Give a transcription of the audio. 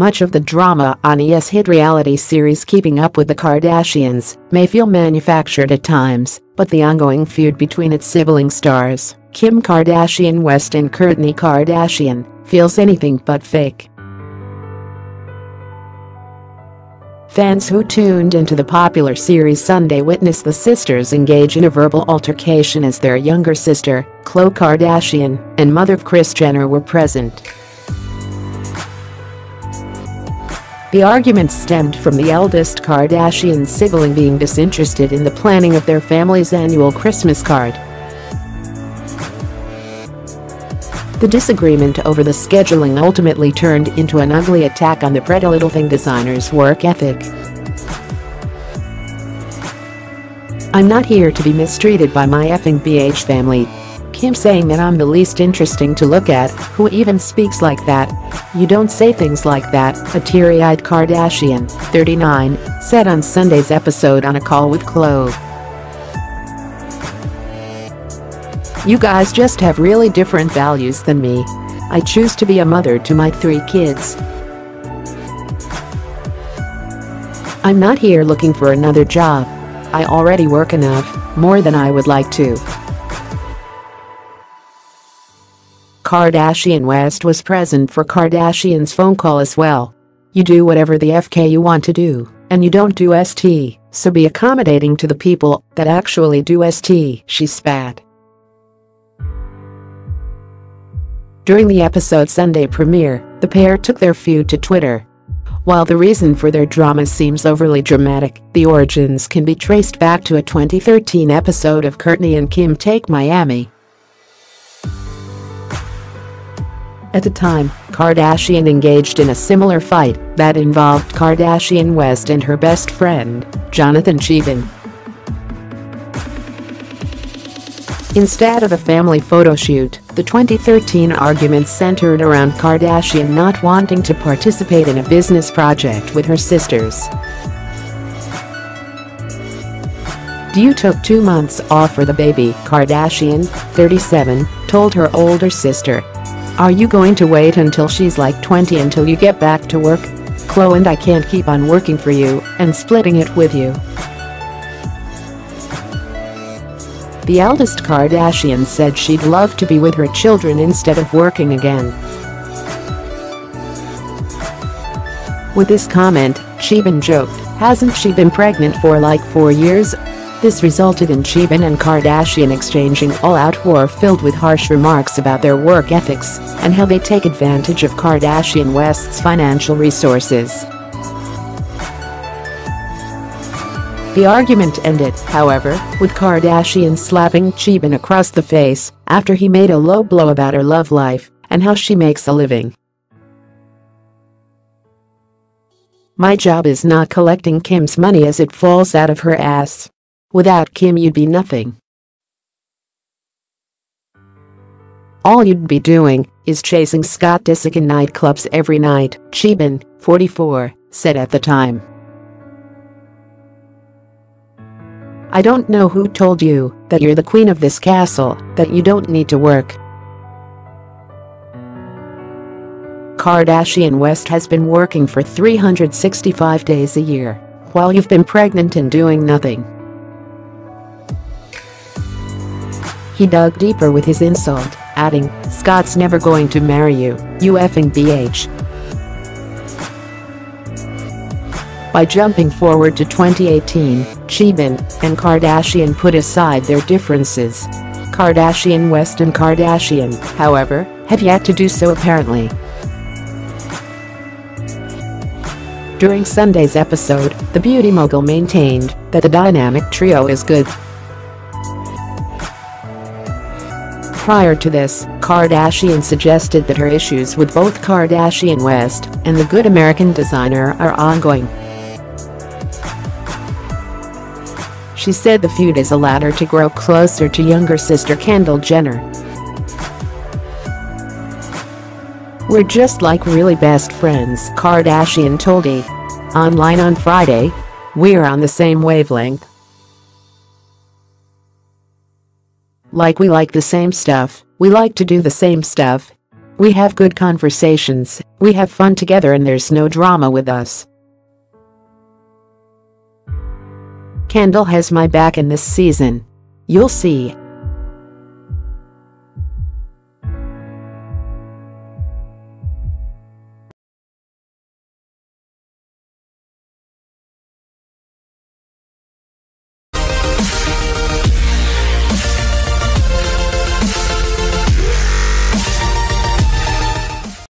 Much of the drama on E!'s hit reality series Keeping Up with the Kardashians may feel manufactured at times, but the ongoing feud between its sibling stars, Kim Kardashian West and Kourtney Kardashian, feels anything but fake. Fans who tuned into the popular series Sunday witnessed the sisters engage in a verbal altercation as their younger sister, Khloe Kardashian, and mother of Kris Jenner were present. The argument stemmed from the eldest Kardashian sibling being disinterested in the planning of their family's annual Christmas card. The disagreement over the scheduling ultimately turned into an ugly attack on the Pretty Little Thing designer's work ethic. I'm not here to be mistreated by my effing BH family. Kim saying that I'm the least interesting to look at, who even speaks like that? You don't say things like that, a teary-eyed Kardashian, 39, said on Sunday's episode on a call with Khloe. You guys just have really different values than me. I choose to be a mother to my three kids. I'm not here looking for another job. I already work enough, more than I would like to. Kardashian West was present for Kardashian's phone call as well. You do whatever the FK you want to do, and you don't do ST, so be accommodating to the people that actually do ST, she spat. During the episode's Sunday premiere, the pair took their feud to Twitter. While the reason for their drama seems overly dramatic, the origins can be traced back to a 2013 episode of Kourtney and Kim Take Miami. At the time, Kardashian engaged in a similar fight that involved Kardashian West and her best friend, Jonathan Cheban. Instead of a family photo shoot, the 2013 argument centered around Kardashian not wanting to participate in a business project with her sisters. Due took two months off for the baby, Kardashian, 37, told her older sister. Are you going to wait until she's like 20 until you get back to work? Khloe and I can't keep on working for you and splitting it with you. The eldest Kardashian said she'd love to be with her children instead of working again. With this comment, Cheban joked, hasn't she been pregnant for like four years? This resulted in Cheban and Kardashian exchanging all-out war filled with harsh remarks about their work ethics and how they take advantage of Kardashian West's financial resources. The argument ended, however, with Kardashian slapping Cheban across the face after he made a low blow about her love life and how she makes a living. My job is not collecting Kim's money as it falls out of her ass. Without Kim you'd be nothing. All you'd be doing is chasing Scott Disick in nightclubs every night, Cheban, 44, said at the time. I don't know who told you that you're the queen of this castle, that you don't need to work. Kardashian West has been working for 365 days a year, while you've been pregnant and doing nothing. He dug deeper with his insult, adding, Scott's never going to marry you, you effing BH. By jumping forward to 2018, Cheban and Kardashian put aside their differences. Kardashian West and Kardashian, however, have yet to do so apparently. During Sunday's episode, the beauty mogul maintained that the dynamic trio is good. Prior to this, Kardashian suggested that her issues with both Kardashian West and the Good American designer are ongoing. She said the feud is a ladder to grow closer to younger sister Kendall Jenner. We're just like really best friends, Kardashian told E! Online on Friday. We're on the same wavelength. Like we like the same stuff, we like to do the same stuff. We have good conversations, we have fun together and there's no drama with us. Kendall has my back in this season. You'll see.